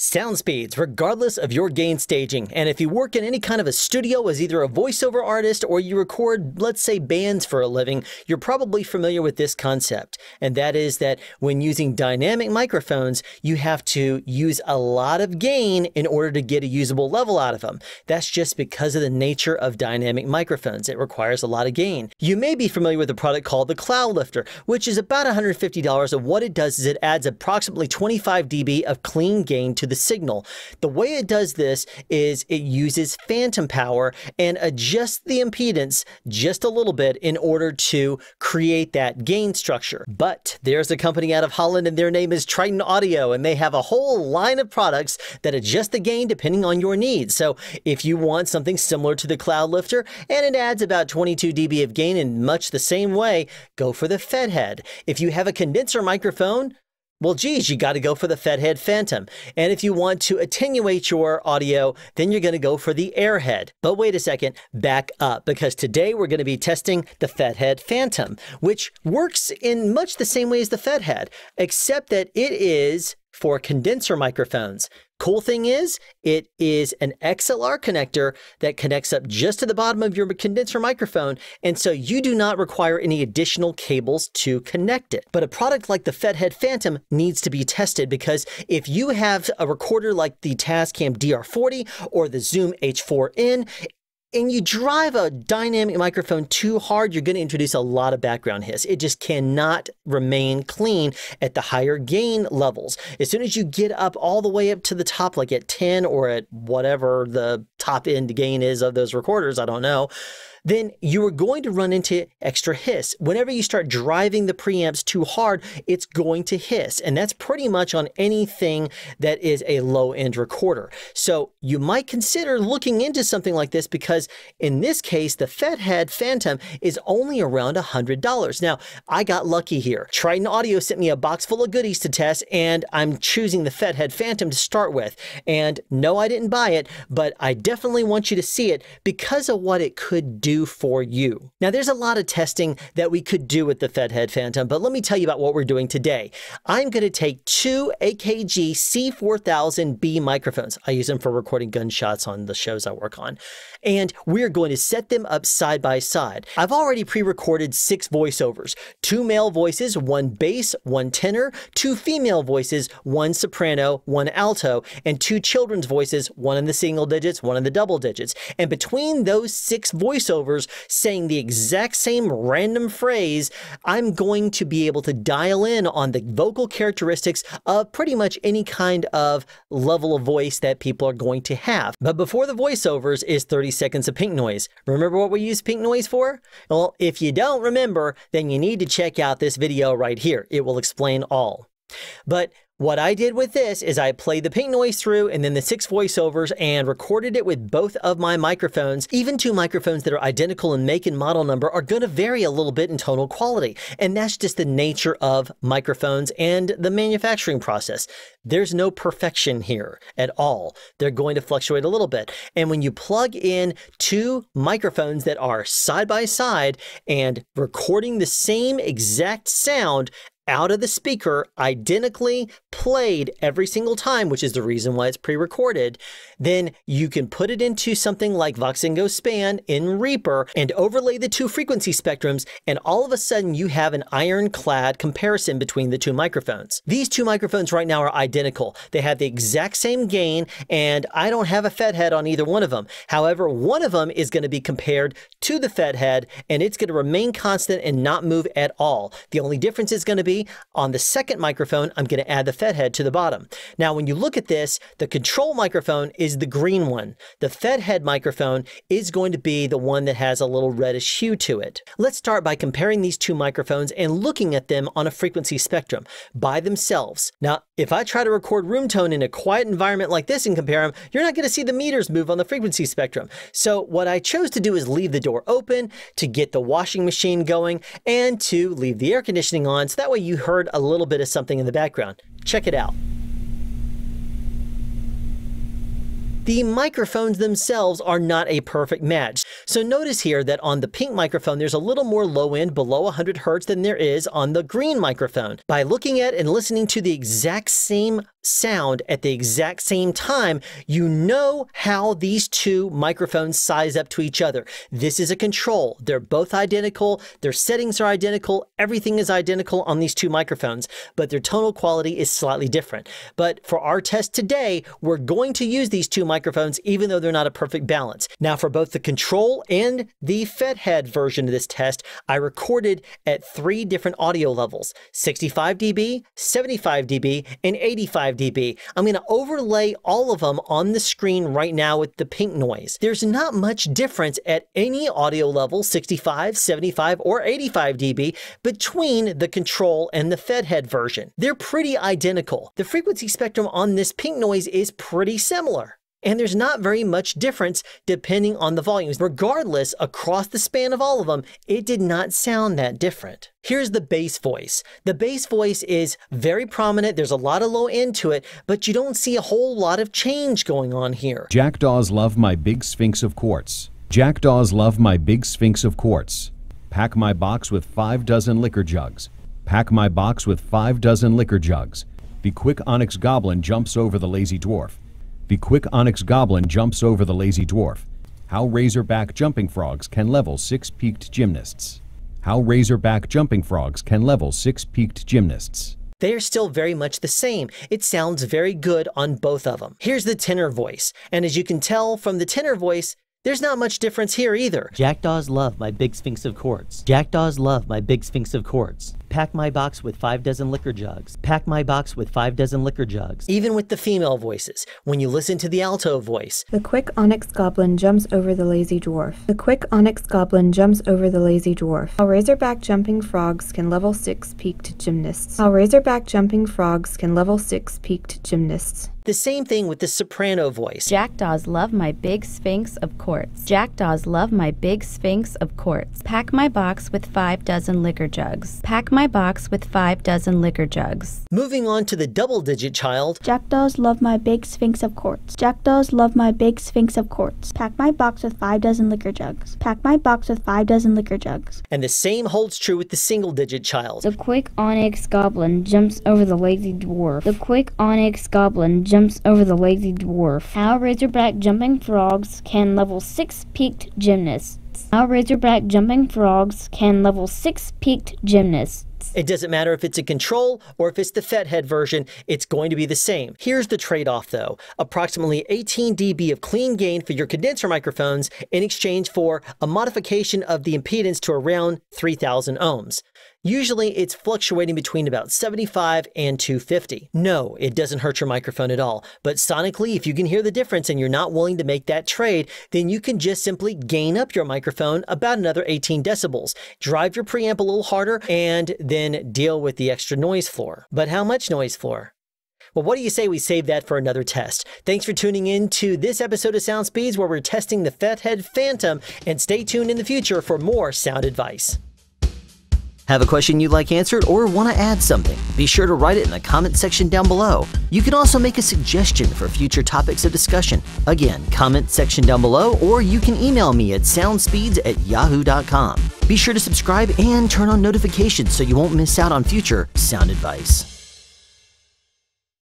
Sound speeds, regardless of your gain staging. And if you work in any kind of a studio as either a voiceover artist or you record, let's say, bands for a living, you're probably familiar with this concept. And that is that when using dynamic microphones, you have to use a lot of gain in order to get a usable level out of them. That's just because of the nature of dynamic microphones. It requires a lot of gain. You may be familiar with a product called the Cloudlifter, which is about $150. And what it does is it adds approximately 25 dB of clean gain to the signal. The way it does this is it uses phantom power and adjusts the impedance just a little bit in order to create that gain structure. But there's a company out of Holland and their name is Triton Audio and they have a whole line of products that adjust the gain depending on your needs. So if you want something similar to the Cloudlifter and it adds about 22 dB of gain in much the same way, go for the Fethead. If you have a condenser microphone, well, geez, you got to go for the Fethead Phantom. And if you want to attenuate your audio, then you're going to go for the Airhead. But wait a second, back up, because today we're going to be testing the Fethead Phantom, which works in much the same way as the Fethead, except that it is for condenser microphones. Cool thing is, it is an XLR connector that connects up just to the bottom of your condenser microphone, and so you do not require any additional cables to connect it. But a product like the Fethead Phantom needs to be tested because if you have a recorder like the Tascam DR40 or the Zoom H4n, and you drive a dynamic microphone too hard, you're going to introduce a lot of background hiss. It just cannot remain clean at the higher gain levels. As soon as you get up all the way up to the top, like at 10 or at whatever the top end gain is of those recorders, I don't know, then you are going to run into extra hiss. Whenever you start driving the preamps too hard, it's going to hiss. And that's pretty much on anything that is a low end recorder. So you might consider looking into something like this because in this case, the Fethead Phantom is only around $100. Now, I got lucky here. Triton Audio sent me a box full of goodies to test, and I'm choosing the Fethead Phantom to start with. And no, I didn't buy it, but I definitely want you to see it because of what it could do for you. Now, there's a lot of testing that we could do with the Fethead Phantom, but let me tell you about what we're doing today. I'm going to take two AKG C4000B microphones. I use them for recording gunshots on the shows I work on. And we're going to set them up side by side. I've already pre-recorded six voiceovers, two male voices, one bass, one tenor, two female voices, one soprano, one alto, and two children's voices, one in the single digits, one in the double digits. And between those six voiceovers, saying the exact same random phrase, I'm going to be able to dial in on the vocal characteristics of pretty much any kind of level of voice that people are going to have. But before the voiceovers is 30 seconds of pink noise. Remember what we use pink noise for? Well, if you don't remember, then you need to check out this video right here. It will explain all. But what I did with this is I played the pink noise through and then the six voiceovers and recorded it with both of my microphones. Even two microphones that are identical in make and model number are going to vary a little bit in tonal quality. And that's just the nature of microphones and the manufacturing process. There's no perfection here at all. They're going to fluctuate a little bit. And when you plug in two microphones that are side by side and recording the same exact sound out of the speaker identically played every single time, which is the reason why it's pre-recorded, then you can put it into something like Voxengo Span in Reaper and overlay the two frequency spectrums, and all of a sudden you have an ironclad comparison between the two microphones. These two microphones right now are identical. They have the exact same gain, and I don't have a Fethead on either one of them. However, one of them is going to be compared to the Fethead, and it's going to remain constant and not move at all. The only difference is going to be on the second microphone, I'm going to add the Fethead to the bottom. Now, when you look at this, the control microphone is the green one. The Fethead microphone is going to be the one that has a little reddish hue to it. Let's start by comparing these two microphones and looking at them on a frequency spectrum by themselves. Now, if I try to record room tone in a quiet environment like this and compare them, you're not going to see the meters move on the frequency spectrum. So what I chose to do is leave the door open to get the washing machine going and to leave the air conditioning on so that way you heard a little bit of something in the background. Check it out. The microphones themselves are not a perfect match. So notice here that on the pink microphone, there's a little more low end below 100 Hertz than there is on the green microphone. By looking at and listening to the exact same sound at the exact same time, you know how these two microphones size up to each other. This is a control. They're both identical. Their settings are identical. Everything is identical on these two microphones, but their tonal quality is slightly different. But for our test today, we're going to use these two microphones even though they're not a perfect balance. Now for both the control and the FetHead version of this test, I recorded at three different audio levels, 65 dB, 75 dB, and 85 dB. I'm going to overlay all of them on the screen right now with the pink noise. There's not much difference at any audio level, 65, 75, or 85 dB, between the control and the FetHead version. They're pretty identical. The frequency spectrum on this pink noise is pretty similar. And there's not very much difference depending on the volumes. Regardless, across the span of all of them, it did not sound that different. Here's the bass voice. The bass voice is very prominent. There's a lot of low end to it, but you don't see a whole lot of change going on here. Jackdaws love my big sphinx of quartz. Jackdaws love my big sphinx of quartz. Pack my box with five dozen liquor jugs. Pack my box with five dozen liquor jugs. The quick onyx goblin jumps over the lazy dwarf. The quick onyx goblin jumps over the lazy dwarf. How razorback jumping frogs can level six peaked gymnasts. How razorback jumping frogs can level six peaked gymnasts. They are still very much the same. It sounds very good on both of them. Here's the tenor voice, and as you can tell from the tenor voice, there's not much difference here either. Jackdaws love my big sphinx of quartz. Jackdaws love my big sphinx of quartz. Pack my box with five dozen liquor jugs. Pack my box with five dozen liquor jugs. Even with the female voices, when you listen to the alto voice, The quick onyx goblin jumps over the lazy dwarf. The quick onyx goblin jumps over the lazy dwarf. How razorback jumping frogs can level 6 peaked gymnasts. How razorback jumping frogs can level 6 peaked gymnasts. the same thing with the soprano voice. Jackdaws love my big sphinx of quartz. Jackdaws love my big sphinx of quartz. Pack my box with five dozen liquor jugs. Pack my box with five dozen liquor jugs. Moving on to the double digit child, Jackdaws love my big sphinx of quartz. Jackdaws love my big sphinx of quartz. Pack my box with five dozen liquor jugs. Pack my box with five dozen liquor jugs. and the same holds true with the single digit child. The quick onyx goblin jumps over the lazy dwarf. The quick onyx goblin jumps over the lazy dwarf. How razorback jumping frogs can level six peaked gymnasts. How razorback jumping frogs can level six peaked gymnasts. It doesn't matter if it's a control or if it's the FetHead version, it's going to be the same. Here's the trade off though approximately 18 dB of clean gain for your condenser microphones in exchange for a modification of the impedance to around 3000 ohms. Usually it's fluctuating between about 75 and 250. No, it doesn't hurt your microphone at all, but sonically, if you can hear the difference and you're not willing to make that trade, then you can just simply gain up your microphone about another 18 decibels, drive your preamp a little harder, and then deal with the extra noise floor. But how much noise floor? Well, what do you say we save that for another test? Thanks for tuning in to this episode of Sound Speeds where we're testing the FetHead Phantom, and stay tuned in the future for more sound advice. Have a question you'd like answered or want to add something? Be sure to write it in the comment section down below. You can also make a suggestion for future topics of discussion. Again, comment section down below or you can email me at soundspeeds at yahoo.com. Be sure to subscribe and turn on notifications so you won't miss out on future sound advice.